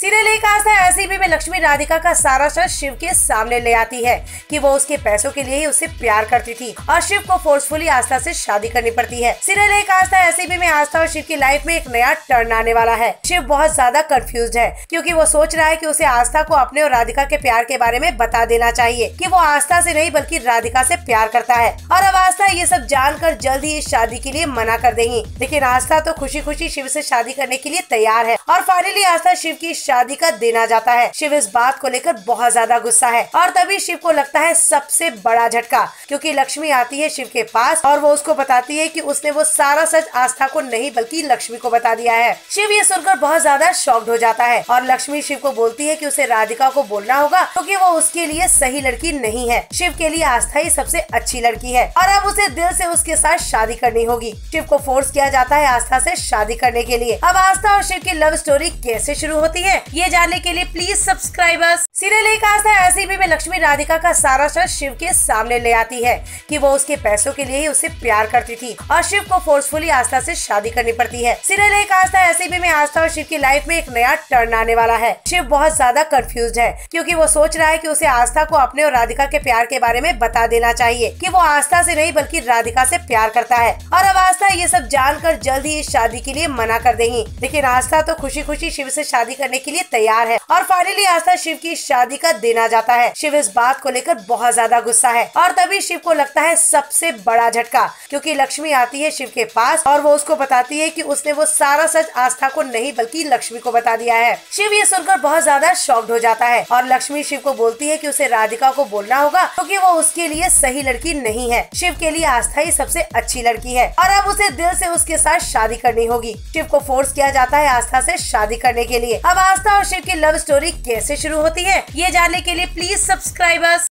Serial एक आस्था ऐसी भी में लक्ष्मी राधिका का सारा सच शिव के सामने ले आती है, कि वो उसके पैसों के लिए ही उससे प्यार करती थी, और शिव को फोर्सफुली आस्था से शादी करनी पड़ती है। सीरियल एक आस्था ऐसी भी में आस्था और शिव की लाइफ में एक नया टर्न आने वाला है। शिव बहुत ज़्यादा कंफ्यूज है, क्योंकि वो सोच रहा है कि उसे आस्था को अपने और राधिका के प्यार के बारे में बता देना चाहिए, कि वो आस्था से नहीं, बल्कि राधिका से प्यार करता है। और अब आस्था ये सब जानकर जल्द ही इस शादी के लिए मना कर देंगी। लेकिन आस्था तो खुशी खुशी शिव से शादी करने के लिए तैयार है। और फाइनली आस्था शिव की शादी का दिन आ जाता है। शिव इस बात को लेकर बहुत ज़्यादा गुस्सा है और तभी शिव को लगता है सबसे बड़ा झटका, क्योंकि लक्ष्मी आती है शिव के पास और वो उसको बताती है कि उसने वो सारा सच आस्था को नहीं बल्कि लक्ष्मी को बता दिया है। शिव ये सुनकर बहुत ज़्यादा शॉक्ड हो जाता है और लक्ष्मी शिव को बोलती है कि उसे राधिका को बोलना होगा, क्योंकि वो उसके लिए सही लड़की नहीं है। शिव के लिए आस्था ही सबसे अच्छी लड़की है और अब उसे दिल से उसके साथ शादी करनी होगी। शिव को फोर्स किया जाता है आस्था से शादी करने के लिए। अब आस्था और शिव की लव स्टोरी कैसे शुरू होती है, ये जानने के लिए प्लीज़ सब्सक्राइब अस सीरियल एक आस्था ऐसी भी में लक्ष्मी राधिका का सारा सच शिव के सामने ले आती है, कि वो उसके पैसों के लिए ही उसे प्यार करती थी, और शिव को फोर्सफुली आस्था से शादी करनी पड़ती है। सीरियल एक आस्था ऐसी भी में आस्था और शिव की लाइफ में एक नया टर्न आने वाला है। शिव बहुत ज़्यादा कंफ्यूज है, क्योंकि वो सोच रहा है कि उसे आस्था को अपने और राधिका के प्यार के बारे में बता देना चाहिए, कि वो आस्था से नहीं बल्कि राधिका से प्यार करता है। और अब आस्था ये सब जानकर जल्द ही इस शादी के लिए मना कर देंगी। लेकिन आस्था तो खुशी खुशी खुशी शिव से शादी करने के लिए तैयार है। और फाइनली आस्था शिव की शादी का दिन आ जाता है। शिव इस बात को लेकर बहुत ज़्यादा गुस्सा है। और तभी शिव को लगता है सबसे बड़ा झटका, क्योंकि लक्ष्मी आती है शिव के पास और वो उसको बताती है कि उसने वो सारा सच आस्था को नहीं बल्कि लक्ष्मी को बता दिया है। शिव ये सुनकर बहुत ज़्यादा शॉक्ड हो जाता है और लक्ष्मी शिव को बोलती है कि उसे राधिका को बोलना होगा, क्योंकि वो उसके लिए सही लड़की नहीं है। शिव के लिए आस्था ही सबसे अच्छी लड़की है और अब उसे दिल से उसके साथ शादी करनी होगी। शिव को फोर्स किया जाता है आस्था से शादी करने के लिए। अब आस्था और शिव की लव स्टोरी कैसे शुरू होती है, ये जानने के लिए प्लीज़ सब्सक्राइब अस